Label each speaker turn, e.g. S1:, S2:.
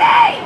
S1: Holy